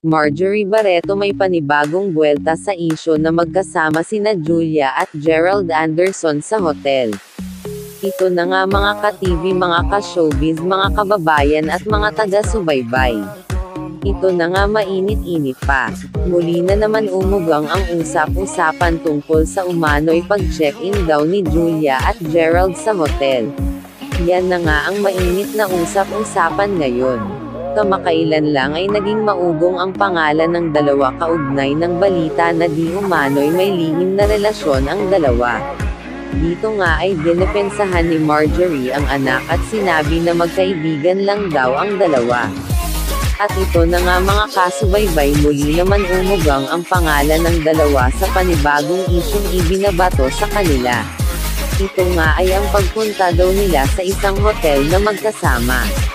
Marjorie Barreto may panibagong buwelta sa isyo na magkasama sina Julia at Gerald Anderson sa hotel. Ito na nga mga ka-TV, mga ka-showbiz, mga kababayan at mga taga-subaybay. Ito na nga mainit-init pa. Muli na naman umugang ang usap-usapan tungkol sa umano'y pag-check-in daw ni Julia at Gerald sa hotel. Yan na nga ang mainit na usap-usapan ngayon. Kamakailan lang ay naging maugong ang pangalan ng dalawa kaugnay ng balita na di umano'y may lihim na relasyon ang dalawa. Dito nga ay dinepensahan ni Marjorie ang anak at sinabi na magkaibigan lang daw ang dalawa. At ito na nga mga kasubaybay muli naman umugang ang pangalan ng dalawa sa panibagong isyong ibinabato sa kanila. Ito nga ay ang pagpunta daw nila sa isang hotel na magkasama.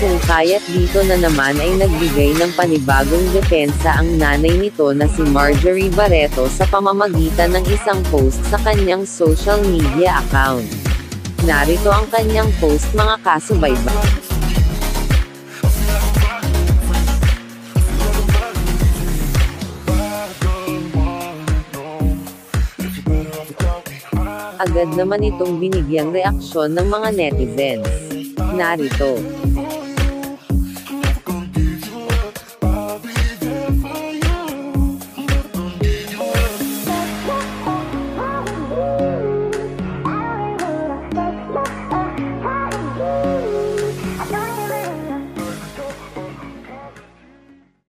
Kung kaya't dito na naman ay nagbigay ng panibagong depensa ang nanay nito na si Marjorie Barreto sa pamamagitan ng isang post sa kanyang social media account. Narito ang kanyang post mga kasubaybay. Agad naman itong binigyang reaksyon ng mga netizens. Narito,